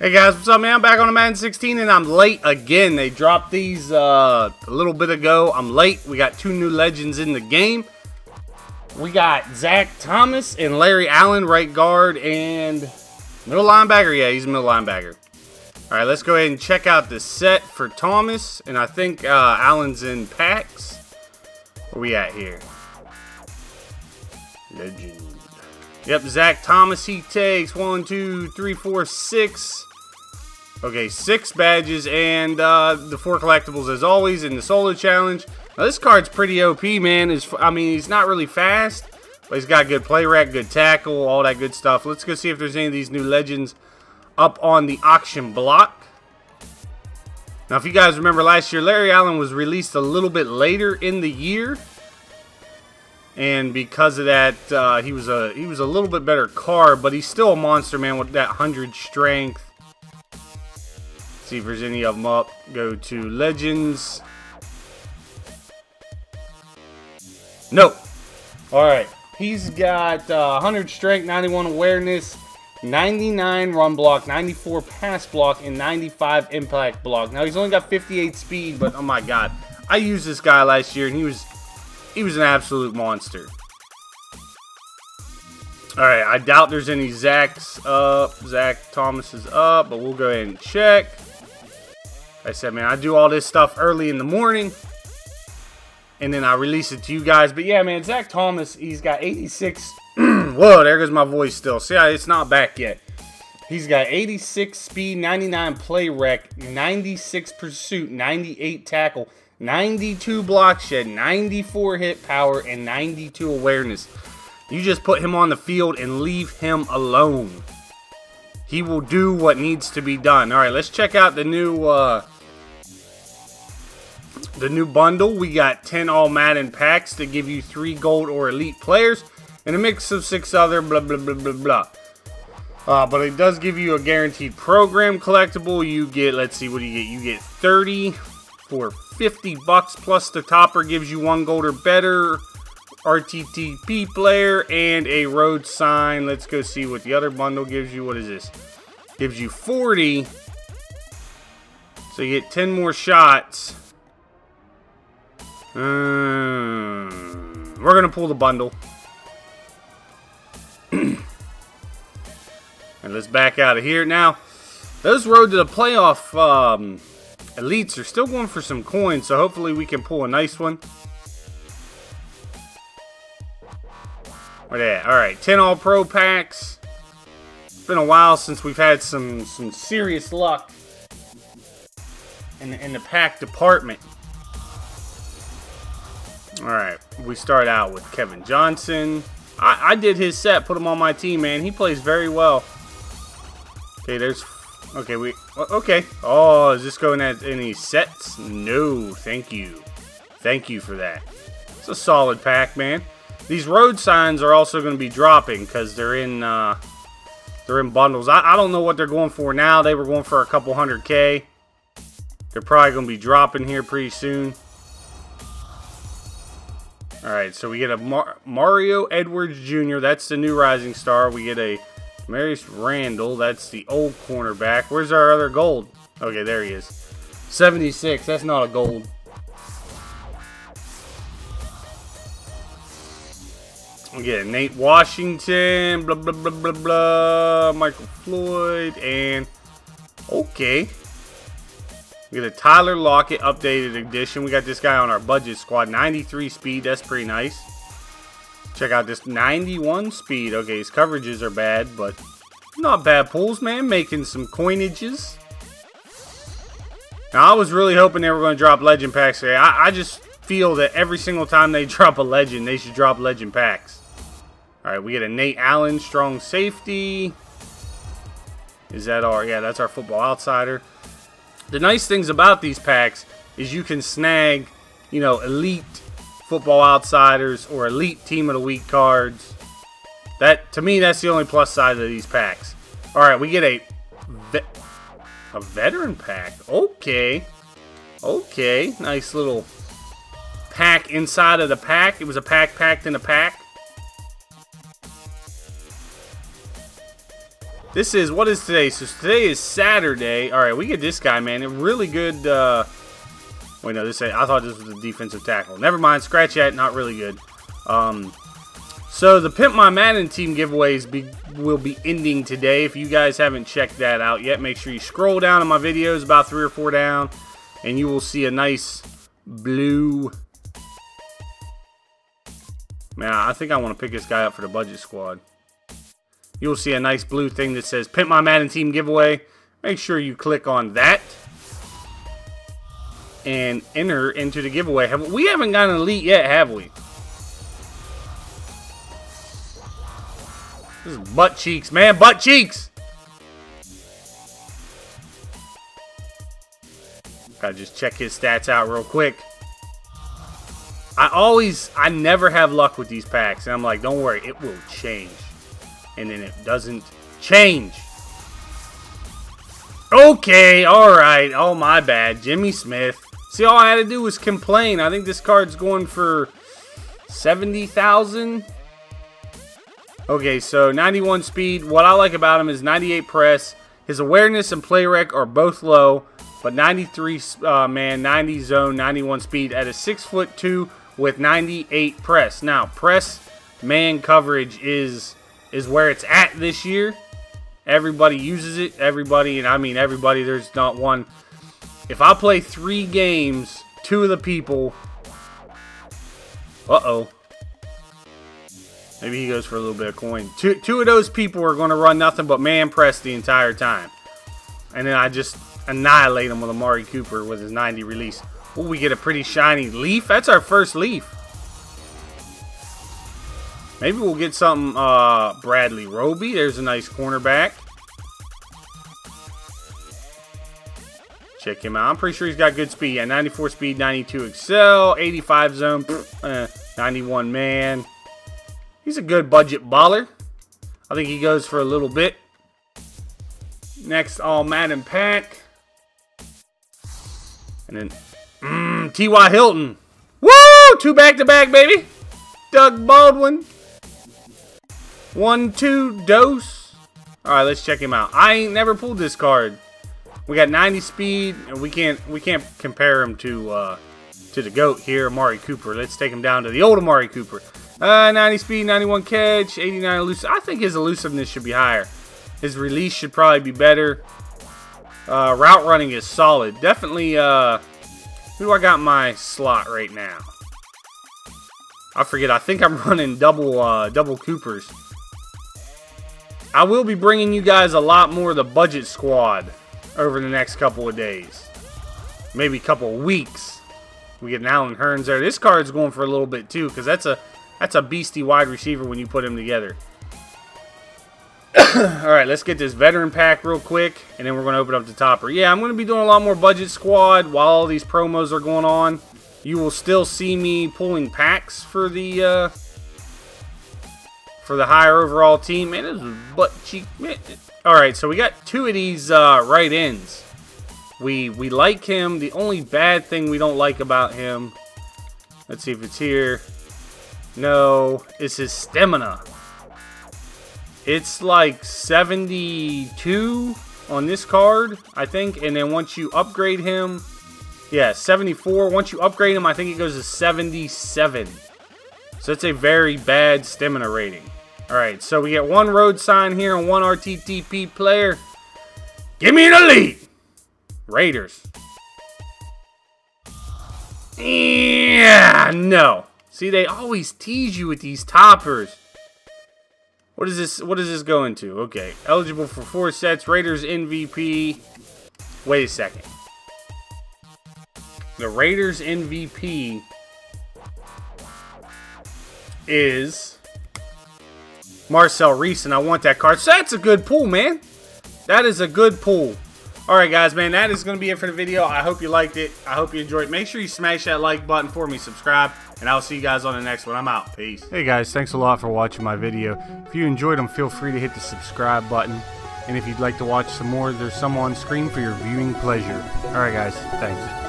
Hey guys, what's up man? I'm back on the Madden 16 and I'm late again. They dropped these uh, a little bit ago. I'm late. We got two new legends in the game. We got Zach Thomas and Larry Allen, right guard and middle linebacker. Yeah, he's a middle linebacker. All right, let's go ahead and check out the set for Thomas. And I think uh, Allen's in packs. Where we at here? Legend. Yep, Zach Thomas, he takes one, two, three, four, six. Okay, six badges and uh, the four collectibles as always in the solo challenge. Now this card's pretty OP, man. Is I mean, he's not really fast, but he's got good play rec, good tackle, all that good stuff. Let's go see if there's any of these new legends up on the auction block. Now, if you guys remember last year, Larry Allen was released a little bit later in the year. And because of that, uh, he was a he was a little bit better car, but he's still a monster, man, with that 100 strength, See if there's any of them up. Go to Legends. Nope. Alright. He's got uh, 100 strength, 91 awareness, 99 run block, 94 pass block, and 95 impact block. Now, he's only got 58 speed, but oh my god. I used this guy last year, and he was he was an absolute monster. Alright, I doubt there's any Zach's up. Zach Thomas is up, but we'll go ahead and check. I said, man, I do all this stuff early in the morning. And then I release it to you guys. But yeah, man, Zach Thomas, he's got 86. Whoa, there goes my voice still. See, it's not back yet. He's got 86 speed, 99 play rec, 96 pursuit, 98 tackle, 92 block shed, 94 hit power, and 92 awareness. You just put him on the field and leave him alone. He will do what needs to be done. All right, let's check out the new uh, the new bundle, we got 10 all Madden packs to give you 3 gold or elite players and a mix of 6 other blah blah blah blah blah. Uh, but it does give you a guaranteed program collectible. You get, let's see, what do you get? You get 30 for 50 bucks plus the topper gives you 1 gold or better. RTTP player and a road sign. Let's go see what the other bundle gives you. What is this? Gives you 40. So you get 10 more shots. Mm, we're going to pull the bundle. and let's back out of here. Now, those road to the playoff um, elites are still going for some coins, so hopefully we can pull a nice one. What that? Alright, 10 all-pro packs. It's been a while since we've had some, some serious luck in the, in the pack department. Alright, we start out with Kevin Johnson. I, I did his set, put him on my team, man. He plays very well. Okay, there's... Okay, we... Okay. Oh, is this going at any sets? No, thank you. Thank you for that. It's a solid pack, man. These road signs are also going to be dropping because they're in... Uh, they're in bundles. I, I don't know what they're going for now. They were going for a couple hundred K. They're probably going to be dropping here pretty soon. Alright, so we get a Mar Mario Edwards Jr. That's the new Rising Star. We get a Marius Randall. That's the old cornerback. Where's our other gold? Okay, there he is. 76. That's not a gold. Get Nate Washington. Blah, blah, blah, blah, blah. Michael Floyd. And... Okay. We got a Tyler Lockett updated edition. We got this guy on our budget squad. 93 speed. That's pretty nice. Check out this 91 speed. Okay, his coverages are bad, but not bad pulls, man. Making some coinages. Now, I was really hoping they were going to drop legend packs today. I, I just feel that every single time they drop a legend, they should drop legend packs. Alright, we get a Nate Allen, strong safety. Is that our... Yeah, that's our football outsider. The nice things about these packs is you can snag, you know, elite football outsiders or elite team of the week cards. That to me, that's the only plus side of these packs. All right, we get a ve a veteran pack. Okay, okay, nice little pack inside of the pack. It was a pack packed in a pack. This is, what is today? So today is Saturday. All right, we get this guy, man. A really good, uh, wait, no, this, I thought this was a defensive tackle. Never mind, scratch that, not really good. Um, so the Pimp My Madden team giveaways be, will be ending today. If you guys haven't checked that out yet, make sure you scroll down in my videos, about three or four down, and you will see a nice blue Man, I think I want to pick this guy up for the budget squad. You'll see a nice blue thing that says Pimp My Madden Team Giveaway. Make sure you click on that and enter into the giveaway. Have, we haven't gotten elite yet, have we? This is butt cheeks, man. Butt cheeks! Gotta just check his stats out real quick. I always, I never have luck with these packs. And I'm like, don't worry, it will change. And then it doesn't change. Okay, alright. Oh, my bad. Jimmy Smith. See, all I had to do was complain. I think this card's going for 70,000. Okay, so 91 speed. What I like about him is 98 press. His awareness and play rec are both low, but 93 uh, man, 90 zone, 91 speed at a 6 foot 2 with 98 press. Now, press man coverage is is where it's at this year. Everybody uses it. Everybody, and I mean everybody, there's not one. If I play three games, two of the people... Uh-oh. Maybe he goes for a little bit of coin. Two, two of those people are going to run nothing but man press the entire time. And then I just annihilate them with Amari Cooper with his 90 release. Oh, we get a pretty shiny leaf. That's our first leaf. Maybe we'll get something uh, Bradley Roby. There's a nice cornerback. Check him out. I'm pretty sure he's got good speed. Yeah, 94 speed, 92 accel, 85 zone, uh, 91 man. He's a good budget baller. I think he goes for a little bit. Next, all Madden pack. And then Mmm, T.Y. Hilton. Woo! Two back-to-back, -back, baby. Doug Baldwin. One, two, dose. All right, let's check him out. I ain't never pulled this card. We got 90 speed, and we can't we can't compare him to uh, to the goat here, Amari Cooper. Let's take him down to the old Amari Cooper. Uh, 90 speed, 91 catch, 89 elusive. I think his elusiveness should be higher. His release should probably be better. Uh, route running is solid. Definitely uh, who do I got my slot right now? I forget. I think I'm running double uh, double Coopers. I will be bringing you guys a lot more of the budget squad over the next couple of days. Maybe a couple of weeks. We get an Allen Hurns there. This card's going for a little bit too because that's a that's a beastie wide receiver when you put him together. Alright, let's get this veteran pack real quick, and then we're going to open up the topper. Yeah, I'm going to be doing a lot more budget squad while all these promos are going on. You will still see me pulling packs for the uh, for the higher overall team. Man, this is butt cheek. Alright, so we got two of these uh, right ends. We, we like him. The only bad thing we don't like about him, let's see if it's here. No, it's his stamina. It's like 72 on this card, I think. And then once you upgrade him, yeah, 74. Once you upgrade him, I think it goes to 77. So it's a very bad stamina rating. Alright, so we get one road sign here and one RTTP player. Give me an elite! Raiders. Yeah, no. See, they always tease you with these toppers. What is this? What is this going to? Okay, eligible for four sets. Raiders MVP. Wait a second. The Raiders MVP is Marcel Reece, and I want that card. So that's a good pull, man. That is a good pull. Alright guys, man, that is going to be it for the video. I hope you liked it. I hope you enjoyed it. Make sure you smash that like button for me, subscribe, and I'll see you guys on the next one. I'm out. Peace. Hey guys, thanks a lot for watching my video. If you enjoyed them, feel free to hit the subscribe button. And if you'd like to watch some more, there's some on screen for your viewing pleasure. Alright guys, thanks.